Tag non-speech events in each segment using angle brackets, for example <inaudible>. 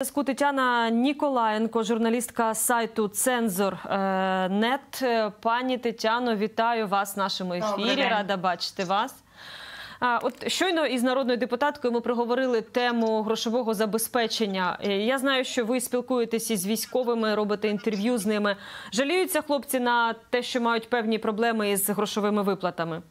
Зв'язку Тетяна Ніколаєнко, журналістка сайту Цензор.нет. Пані Тетяно, вітаю вас в нашому ефірі. Рада бачити вас. От щойно із народною депутаткою ми проговорили тему грошового забезпечення. Е, Я знаю, що ви спілкуєтесь із військовими, робите інтерв'ю з ними. Жаліються хлопці на те, що мають певні проблеми із грошовими виплатами.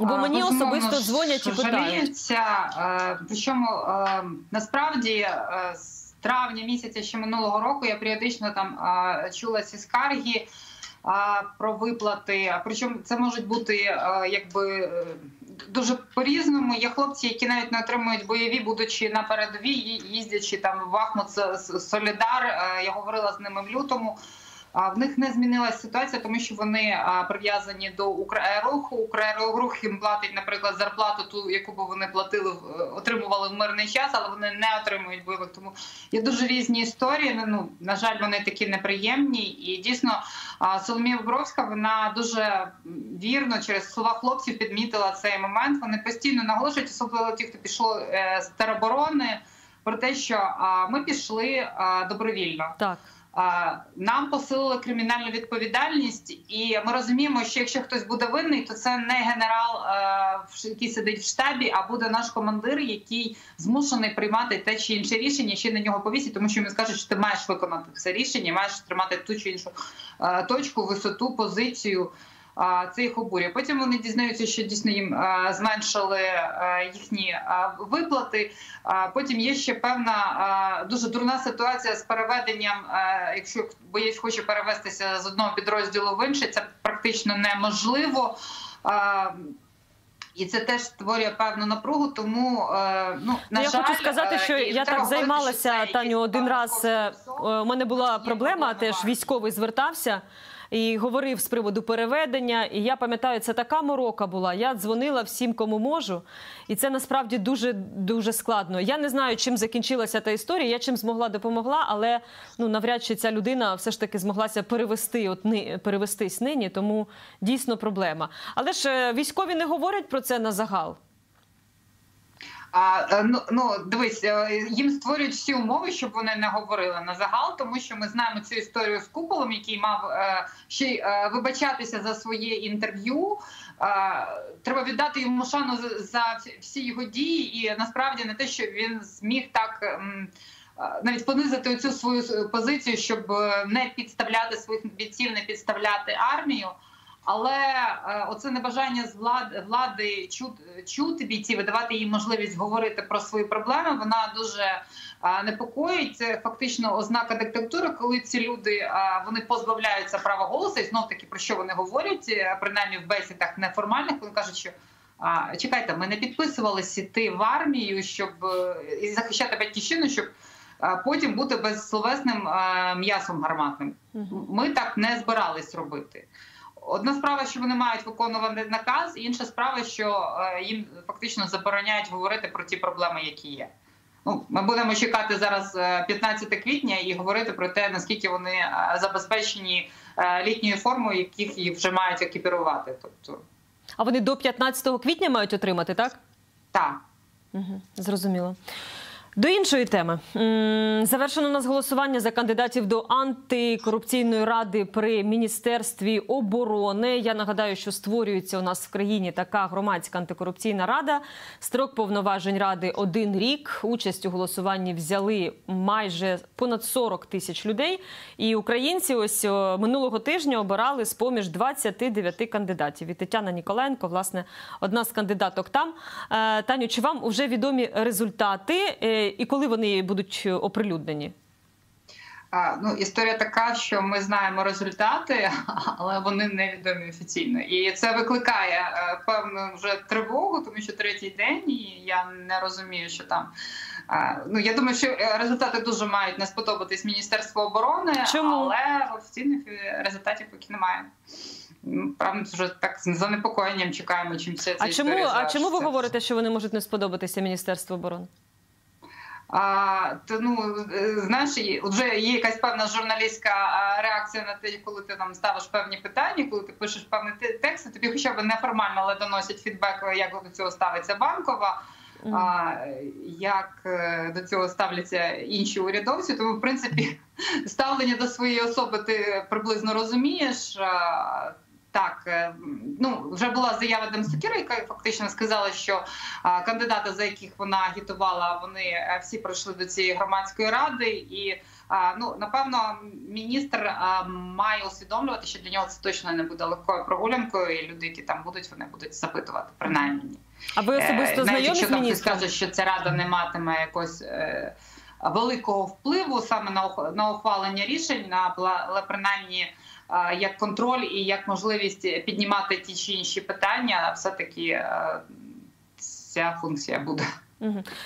Бо мені особисто дзвонять і питають. жаліються. Е, Причому е, насправді е, з травня місяця ще минулого року я періодично там чула ці скарги про виплати. Причому це можуть бути якби дуже по-різному. Є хлопці, які навіть не отримують бойові, будучи на передовій, їздячи там в Ахмут Солідар. Я говорила з ними в лютому. В них не змінилася ситуація, тому що вони прив'язані до Украероху. Украерорух їм платить, наприклад, зарплату, ту, яку би вони платили, е, отримували в мирний час, але вони не отримують бойових. Тому є дуже різні історії. Ну, Ну на жаль, вони такі неприємні. І дійсно, Соломія Бобровська вона дуже вірно через слова хлопців підмітила цей момент. Вони постійно наголошують, особливо ті, хто пішов е, з тероборони, про те, що ми пішли добровільно. Так. Нам посилили кримінальну відповідальність, і ми розуміємо, що якщо хтось буде винний, то це не генерал, е, який сидить в штабі, а буде наш командир, який змушений приймати те чи інше рішення, ще на нього повісять, тому що він скажуть, що ти маєш виконати це рішення, маєш тримати ту чи іншу е, точку, висоту, позицію. Це їх обурює. Потім вони дізнаються, що дійсно їм зменшили їхні виплати. Потім є ще певна дуже дурна ситуація з переведенням. Якщо боєць хоче перевестися з одного підрозділу в інший, це практично неможливо. І це теж створює певну напругу, тому е, ну на я жаль, хочу сказати, е, що я так займалася Таню один раз. е, У мене була проблема. теж військовий звертався. І говорив з приводу переведення. І я пам'ятаю, це така морока була. Я дзвонила всім, кому можу, і це насправді дуже дуже складно. Я не знаю, чим закінчилася та історія. Я чим змогла допомогла, але ну навряд чи ця людина все ж таки змоглася перевести, от перевестись нині. Тому дійсно проблема. Але ж е, військові не говорять про це на загал. А е, ну, ну дивись, е, їм створюють всі умови, щоб вони не говорили на загал, тому що ми знаємо цю історію з куполом, який мав е, ще й е, вибачатися за своє інтерв'ю. Е, треба віддати йому шану за, за всі- його дії, і насправді не те, що він зміг так. е, Навіть понизити цю свою позицію, щоб не підставляти своїх бійців, не підставляти армію. Але е, оце небажання з влади, влади чути, чути бійців і давати їм можливість говорити про свої проблеми. Вона дуже е, непокоїть. Це фактично ознака диктатури, коли ці люди е, вони позбавляються права голосу. І знов таки про що вони говорять, принаймні в бесідах неформальних. Вони кажуть, що а, чекайте, ми не підписувалися йти в армію, щоб і захищати батьківщину, щоб потім бути безсловесним м'ясом гарматним. Ми так не збирались робити. Одна справа, що вони мають виконувати наказ, інша справа, що е, їм фактично забороняють говорити про ті проблеми, які є. Ну, ми будемо чекати зараз е, 15 квітня і говорити про те, наскільки вони е, забезпечені е, літньою формою, яких їх вже мають екіпірувати. Тобто, А вони до 15 квітня мають отримати, так? так. Угу, зрозуміло. До іншої теми завершено у нас голосування за кандидатів до антикорупційної ради при міністерстві оборони. Я нагадаю, що створюється у нас в країні така громадська антикорупційна рада. Строк повноважень ради один рік. Участь у голосуванні взяли майже понад 40 тисяч людей. І українці ось минулого тижня обирали з поміж 29 кандидатів. І Тетяна Ніколенко, власне, одна з кандидаток там. Е, Таню, чи вам вже відомі результати е, і коли вони будуть оприлюднені? А, ну, історія така, що ми знаємо результати, <laughs> але вони невідомі офіційно. І це викликає е, певну вже тривогу, тому що третій день, і я не розумію, що там. Ну, я думаю, що е, результати дуже мають не сподобатись Міністерству оборони, Чому? але офіційних е, результатів поки немає. Ну, Правда, вже так з занепокоєнням чекаємо, чим все це А чому, а чому ви говорите, що вони можуть не сподобатися Міністерству оборони? А, то, ну, е, знаєш, вже є якась певна журналістська реакція на те, коли ти там ставиш певні питання, коли ти пишеш певний те- текст, тобі хоча б неформально, але доносять фідбек, як до цього ставиться банкова. а, як е, до цього ставляться інші урядовці. Тому, в принципі, <laughs> ставлення до своєї особи ти приблизно розумієш. А, Так, е, ну вже була заява Демстакіра, яка фактично сказала, що кандидати, за яких вона агітувала, вони е, всі пройшли до цієї громадської ради, і ну напевно, міністр має усвідомлювати, що для нього це точно не буде легкою прогулянкою, і люди, які там будуть, вони будуть запитувати принаймні. А ви особисто Е, навіть знайомі з міністром? що ця рада не матиме якось е, великого впливу саме на ух- на ухвалення рішень, на але принаймні е, як контроль і як можливість піднімати ті чи інші питання, все таки ця функція буде.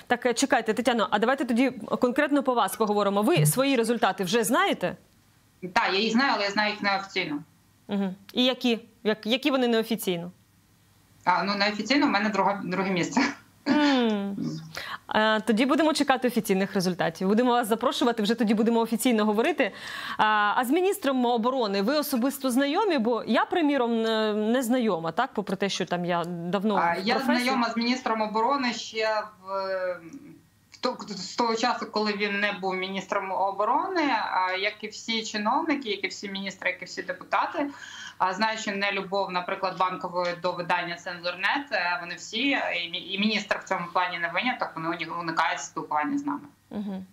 Так, е, чекайте, Тетяно, а давайте тоді конкретно по вас поговоримо. Ви свої результати вже знаєте? Так, я їх знаю, але я знаю їх неофіційно. Угу. І які? Як, які вони неофіційно? А ну неофіційно в мене друге, друге місце. Е, Тоді будемо чекати офіційних результатів. Будемо вас запрошувати, вже тоді будемо офіційно говорити. А а з міністром оборони ви особисто знайомі? Бо я, приміром, не знайома, так? Попри те, що там я давно А, Я знайома з міністром оборони ще в з того часу, коли він не був міністром оборони. Як і всі чиновники, як і всі міністри, як і всі депутати. А знаючи нелюбов, наприклад, банкової до видання Цензорнет, е, вони всі і мі- міністр в цьому плані не виняток. Вони уникають спілкування з нами. Угу.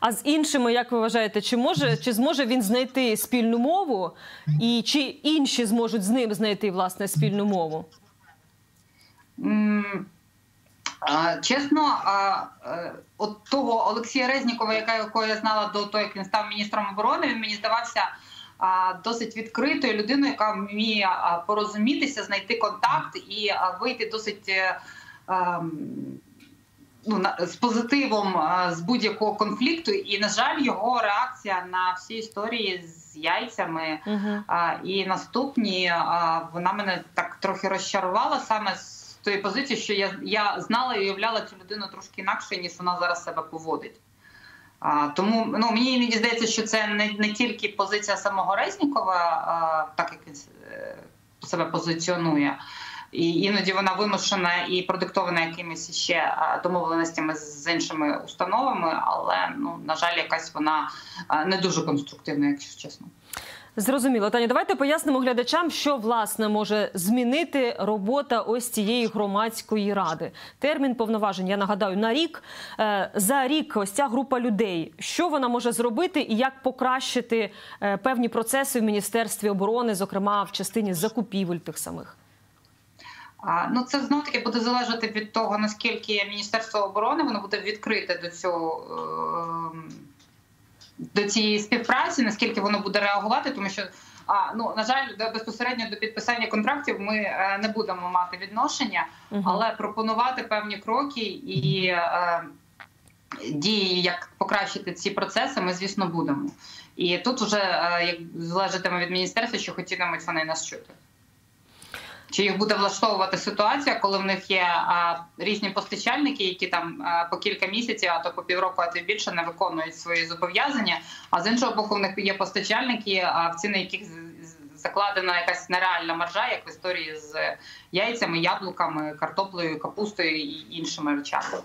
А з іншими, як ви вважаєте, чи може чи зможе він знайти спільну мову, і чи інші зможуть з ним знайти власне спільну мову? Чесно, е, от того Олексія Резнікова, яка якого я знала до того, як він став міністром оборони, він мені здавався досить відкритою людиною, яка вміє порозумітися, знайти контакт і вийти досить. е, ем, Ну, з позитивом з будь-якого конфлікту, і на жаль, його реакція на всі історії з яйцями Угу. а, і наступні а, вона мене так трохи розчарувала саме з тої позиції, що я, я знала і уявляла цю людину трошки інакше, ніж вона зараз себе поводить. А, тому ну, мені іноді здається, що це не, не тільки позиція самого Резнікова, а, так як він е, себе позиціонує. І іноді вона вимушена і продиктована якимись ще домовленостями з з іншими установами, але ну на жаль, якась вона не дуже конструктивна, якщо чесно. Зрозуміло, Таня. Давайте пояснимо глядачам, що власне може змінити робота ось цієї громадської ради. Термін повноважень, я нагадаю, на рік Е, за рік ось ця група людей. Що вона може зробити і як покращити е, певні процеси в міністерстві оборони, зокрема в частині закупівель тих самих. Ну, це знов таки буде залежати від того, наскільки Міністерство оборони воно буде відкрите до цього е, до цієї співпраці, наскільки воно буде реагувати, тому що а, ну на жаль, до- безпосередньо до підписання контрактів ми е, не будемо мати відношення, але пропонувати певні кроки і е, дії, як покращити ці процеси, ми звісно будемо. І тут вже е, як залежатиме від міністерства, що хотітимуть вони нас чути. Чи їх буде влаштовувати ситуація, коли в них є а, різні постачальники, які там а, по кілька місяців, а то по півроку, а то більше не виконують свої зобов'язання. А з іншого боку, в них є постачальники, а в ціни яких закладена якась нереальна маржа, як в історії з яйцями, яблуками, картоплею, капустою і іншими речами.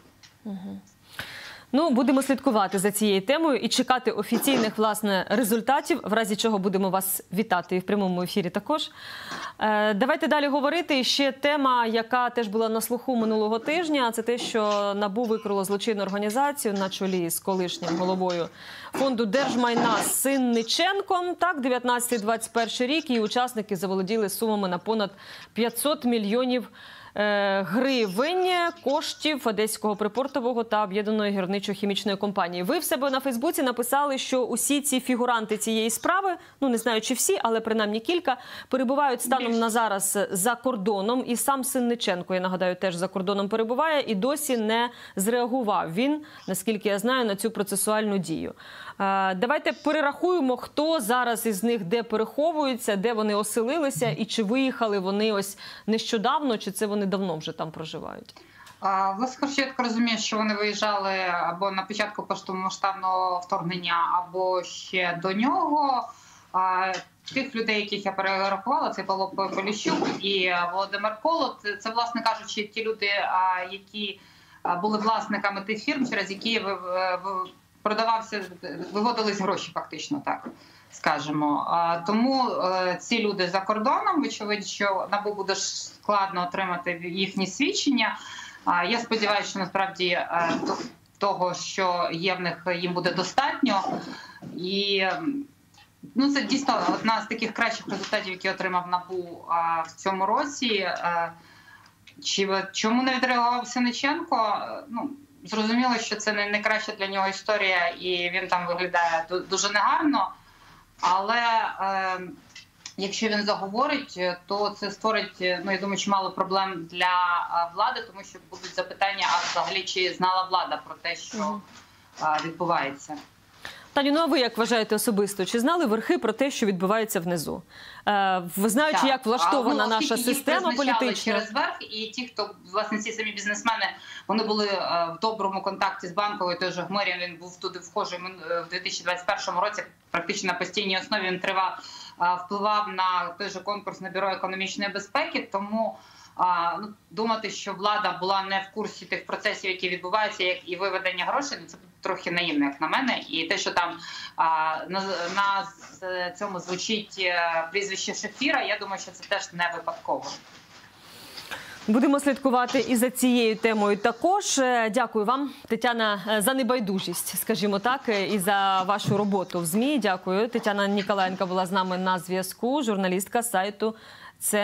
Ну, будемо слідкувати за цією темою і чекати офіційних власне результатів, в разі чого будемо вас вітати і в прямому ефірі. Також е, давайте далі говорити. І Ще тема, яка теж була на слуху минулого тижня, це те, що набу викрило злочинну організацію на чолі з колишнім головою фонду держмайна Синниченком. Так, 19-21 рік її учасники заволоділи сумами на понад 500 мільйонів е, гривень коштів Одеського припортового та об'єднаної гірничо-хімічної компанії. Ви в себе на Фейсбуці написали, що усі ці фігуранти цієї справи, ну не знаю чи всі, але принаймні кілька, перебувають станом на зараз за кордоном. І сам Синниченко, я нагадаю, теж за кордоном перебуває і досі не зреагував. Він, наскільки я знаю, на цю процесуальну дію. Е, Давайте перерахуємо, хто зараз із них де переховується, де вони оселилися, і чи виїхали вони ось нещодавно, чи це вони давно вже там проживають. Власне, я так розумію, що вони виїжджали або на початку поштомасштабного вторгнення, або ще до нього. Тих людей, яких я перерахувала, це Павло Поліщук і Володимир Колот. Це, це, власне кажучи, ті люди, які були власниками тих фірм, через які продавався, виводились гроші, фактично так. Скажемо, тому е, ці люди за кордоном, вочевидь, що набу буде складно отримати їхні свідчення. Я сподіваюся, що насправді е, того, що є в них, їм буде достатньо. І ну, це дійсно одна з таких кращих результатів, які отримав НАБУ в цьому році. Е, Чи чому не відреагував Синиченко? Ну зрозуміло, що це не найкраща для нього історія, і він там виглядає дуже негарно. Але е, якщо він заговорить, е, то це створить, е, ну я думаю, чимало проблем для е, влади, тому що будуть запитання, а взагалі чи знала влада про те, що е, відбувається. Таню, ну а ви як вважаєте особисто? Чи знали верхи про те, що відбувається внизу? Е, ви знаючи, Так. як влаштована А, ну, наша їх система призначали політична? через верх, і ті, хто власне ці самі бізнесмени, вони були е, в доброму контакті з банковою. Той же Гмирян, він був туди вхожий е, в 2021 році. Практично на постійній основі він тривав, впливав на той же конкурс на бюро економічної безпеки. Тому а, ну, думати, що влада була не в курсі тих процесів, які відбуваються, як і виведення грошей, ну це трохи наївно, як на мене. І те, що там на, на цьому звучить е, прізвище Шефіра, я думаю, що це теж не випадково. Будемо слідкувати і за цією темою. Також Е, дякую вам, Тетяна, е, за небайдужість, скажімо так, і за вашу роботу в змі. Дякую. Тетяна Ніколаєнка була з нами на зв'язку. Журналістка сайту